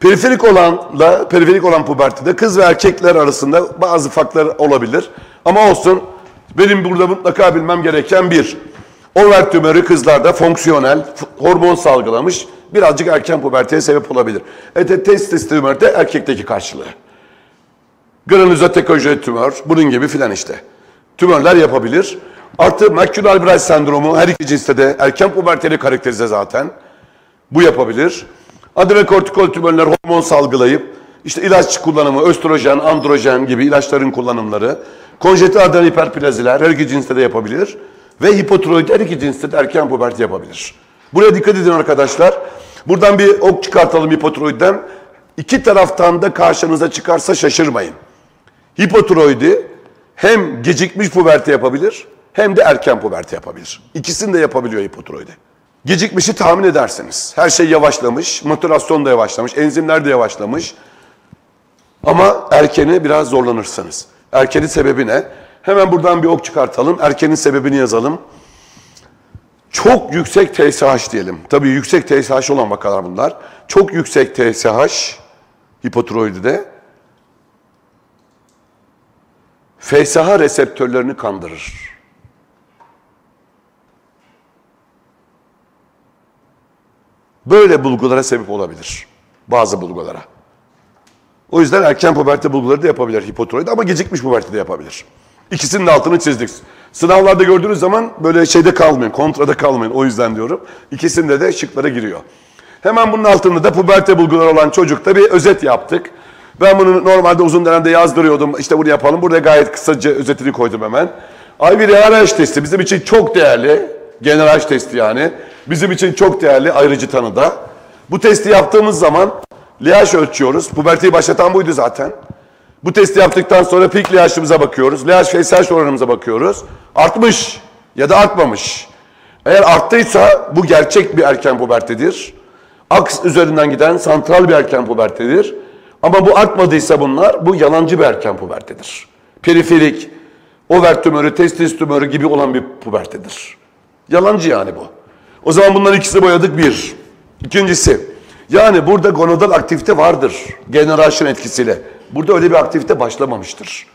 Periferik olanla periferik olan pubertede kız ve erkekler arasında bazı farklar olabilir. Ama olsun benim burada mutlaka bilmem gereken bir. Over tümörü kızlarda fonksiyonel, hormon salgılamış birazcık erken puberteye sebep olabilir. E, testis tümörü de erkekteki karşılığı. Granulozatekoje tümör, bunun gibi filan işte. Tümörler yapabilir. Artı maküler sendromu her iki cinste de erken puberteyle karakterize zaten. Bu yapabilir. Adrenokortikol tümörler hormon salgılayıp işte ilaç kullanımı, östrojen, androjen gibi ilaçların kullanımları, konjeti adrenal hiperplaziler her iki cinste de yapabilir ve hipotiroid her iki cinste de erken puberte yapabilir. Buraya dikkat edin arkadaşlar. Buradan bir ok çıkartalım hipotiroidden. İki taraftan da karşınıza çıkarsa şaşırmayın. Hipotiroidi hem gecikmiş puberte yapabilir hem de erken puberte yapabilir. İkisini de yapabiliyor hipotiroidi. Gecikmişi tahmin edersiniz. Her şey yavaşlamış, motivasyon da yavaşlamış, enzimler de yavaşlamış. Ama erkeni biraz zorlanırsınız. Erkenin sebebi ne? Hemen buradan bir ok çıkartalım. Erkenin sebebini yazalım. Çok yüksek TSH diyelim. Tabii yüksek TSH olan vakalar bunlar. Çok yüksek TSH hipotiroidide FSH reseptörlerini kandırır. Böyle bulgulara sebep olabilir. Bazı bulgulara. O yüzden erken puberte bulguları da yapabilir hipotiroid ama gecikmiş puberte de yapabilir. İkisinin de altını çizdik. Sınavlarda gördüğünüz zaman böyle şeyde kalmayın, kontrada kalmayın. O yüzden diyorum. İkisinde de şıklara giriyor. Hemen bunun altında da puberte bulguları olan çocukta bir özet yaptık. Ben bunu normalde uzun dönemde yazdırıyordum. İşte bunu yapalım. Burada gayet kısaca özetini koydum hemen. IVRH testi bizim için çok değerli. Genel testi yani. Bizim için çok değerli ayrıcı tanıda. Bu testi yaptığımız zaman LH ölçüyoruz. Puberteyi başlatan buydu zaten. Bu testi yaptıktan sonra peak LH'ımıza bakıyoruz. LH FSH oranımıza bakıyoruz. Artmış ya da artmamış. Eğer arttıysa bu gerçek bir erken pubertedir. Aks üzerinden giden santral bir erken pubertedir. Ama bu artmadıysa bunlar bu yalancı bir erken pubertedir. Periferik, over tümörü, testis tümörü gibi olan bir pubertedir. Yalancı yani bu. O zaman bunların ikisi boyadık bir. İkincisi, yani burada gonadal aktivite vardır generasyon etkisiyle. Burada öyle bir aktivite başlamamıştır.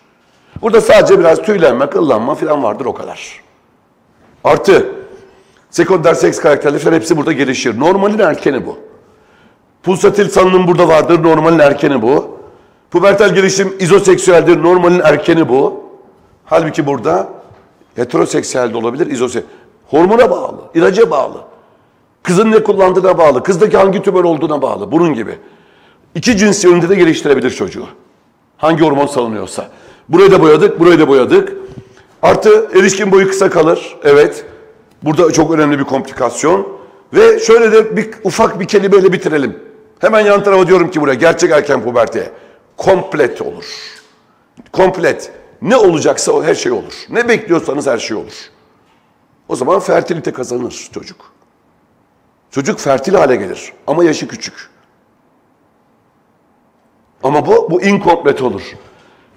Burada sadece biraz tüylenme, kıllanma falan vardır o kadar. Artı, sekonder seks karakterleri hepsi burada gelişir. Normalin erkeni bu. Pulsatil salınım burada vardır, normalin erkeni bu. Pubertal gelişim izoseksüeldir, normalin erkeni bu. Halbuki burada heteroseksüel de olabilir, izoseksüel. Hormona bağlı, ilaca bağlı. Kızın ne kullandığına bağlı, kızdaki hangi tümör olduğuna bağlı, bunun gibi. İki cins yönünde de geliştirebilir çocuğu. Hangi hormon salınıyorsa. Burayı da boyadık, burayı da boyadık. Artı erişkin boyu kısa kalır, evet. Burada çok önemli bir komplikasyon. Ve şöyle de bir ufak bir kelimeyle bitirelim. Hemen yan tarafa diyorum ki buraya gerçek erken puberteye. Komplet olur. Komplet. Ne olacaksa o her şey olur. Ne bekliyorsanız her şey olur. O zaman fertilite kazanır çocuk. Çocuk fertil hale gelir ama yaşı küçük. Ama bu, bu inkomplet olur.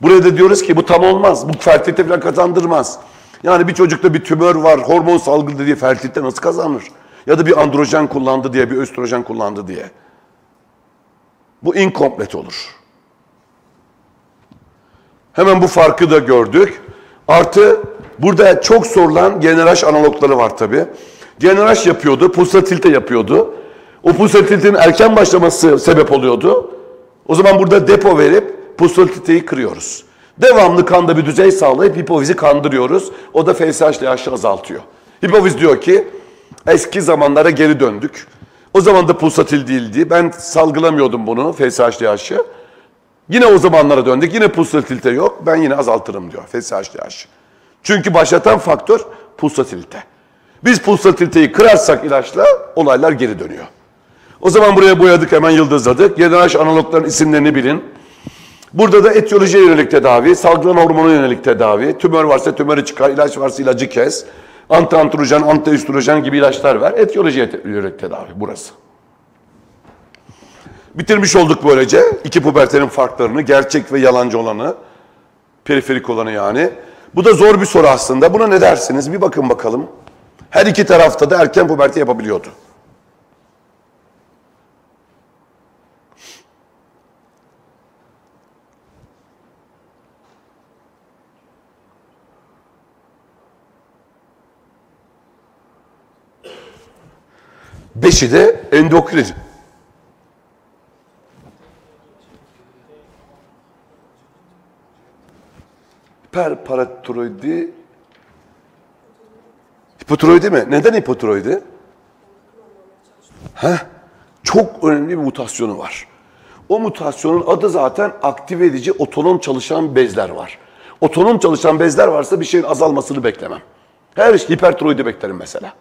Buraya da diyoruz ki bu tam olmaz. Bu fertilite falan kazandırmaz. Yani bir çocukta bir tümör var, hormon salgıladı diye fertilite nasıl kazanır? Ya da bir androjen kullandı diye, bir östrojen kullandı diye. Bu inkomplet olur. Hemen bu farkı da gördük. Artı burada çok sorulan GNRH analogları var tabi. GNRH yapıyordu, pulsatilte yapıyordu. O pulsatilitenin erken başlaması sebep oluyordu. O zaman burada depo verip pulsatiliteyi kırıyoruz. Devamlı kanda bir düzey sağlayıp hipofizi kandırıyoruz. O da FSH yaşı azaltıyor. Hipofiz diyor ki eski zamanlara geri döndük. O zaman da pulsatil değildi. Ben salgılamıyordum bunu FSH yaşı. Yine o zamanlara döndük. Yine pulsatilite yok. Ben yine azaltırım diyor FSH yaşı. Çünkü başlatan faktör pulsatilite. Biz pulsatiliteyi kırarsak ilaçla olaylar geri dönüyor. O zaman buraya boyadık hemen yıldızladık. GNRH analogların isimlerini bilin. Burada da etiyolojiye yönelik tedavi, salgılanan hormona yönelik tedavi, tümör varsa tümörü çıkar, ilaç varsa ilacı kes, anti-androjen, anti-östrojen gibi ilaçlar var. Etiyolojiye yönelik tedavi burası. Bitirmiş olduk böylece iki pubertenin farklarını, gerçek ve yalancı olanı, periferik olanı yani. Bu da zor bir soru aslında. Buna ne dersiniz? Bir bakın bakalım. Her iki tarafta da erken puberti yapabiliyordu. Beşi de endokrin Hiperparatiroidi Hipotiroidi mi? Neden hipotiroidi? Heh, çok önemli bir mutasyonu var. O mutasyonun adı zaten aktive edici otonom çalışan bezler var. Otonom çalışan bezler varsa bir şeyin azalmasını beklemem. Her şey hipertiroidi beklerim mesela.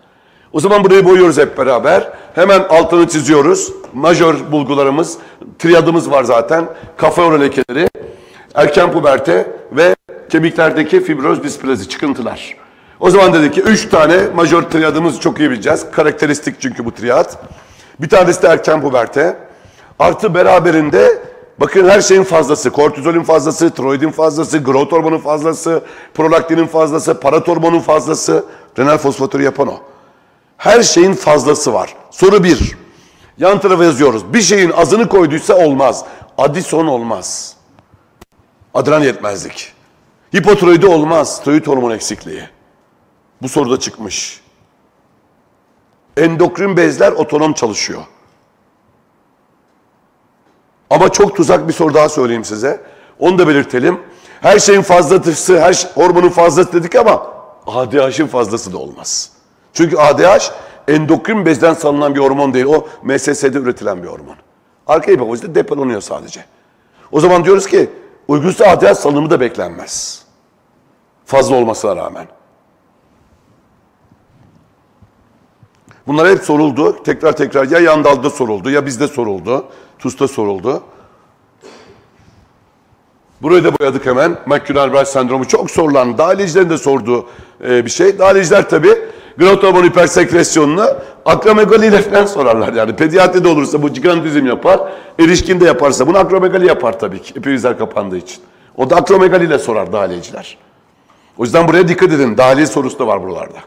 O zaman burayı boyuyoruz hep beraber. Hemen altını çiziyoruz. Majör bulgularımız, triyadımız var zaten. Kafa lekeleri, erken puberte ve kemiklerdeki fibroz displazi, çıkıntılar. O zaman dedik ki üç tane majör triyadımız çok iyi bileceğiz. Karakteristik çünkü bu triyat. Bir tanesi de erken puberte. Artı beraberinde bakın her şeyin fazlası. Kortizolün fazlası, tiroidin fazlası, growth hormonun fazlası, prolaktinin fazlası, paratormonun fazlası. Renal fosfatörü yapan o. Her şeyin fazlası var. Soru bir. Yan tarafa yazıyoruz. Bir şeyin azını koyduysa olmaz. Adison olmaz. Adren yetmezlik. Hipotiroidi olmaz. Tiroid hormon eksikliği. Bu soruda çıkmış. Endokrin bezler otonom çalışıyor. Ama çok tuzak bir soru daha söyleyeyim size. Onu da belirtelim. Her şeyin fazlası, her şey- hormonun fazlası dedik ama ADH'in fazlası da olmaz. Çünkü ADH endokrin bezden salınan bir hormon değil. O MSS'de üretilen bir hormon. Arka hipofizde depolanıyor sadece. O zaman diyoruz ki uygunsa ADH salınımı da beklenmez. Fazla olmasına rağmen. Bunlar hep soruldu. Tekrar tekrar ya Yandal'da soruldu ya bizde soruldu. TUS'ta soruldu. Burayı da boyadık hemen. McCune-Albright sendromu çok sorulan, dahilicilerin de sorduğu e, bir şey. Dahiliciler tabi growth hormon hipersekresyonunu akromegali ile falan sorarlar. Yani pediatride olursa bu gigantizm yapar, erişkinde yaparsa bunu akromegali yapar tabii ki. Epivizler kapandığı için. O da akromegali ile sorar dahiliciler. O yüzden buraya dikkat edin. Dahiliye sorusu da var buralarda.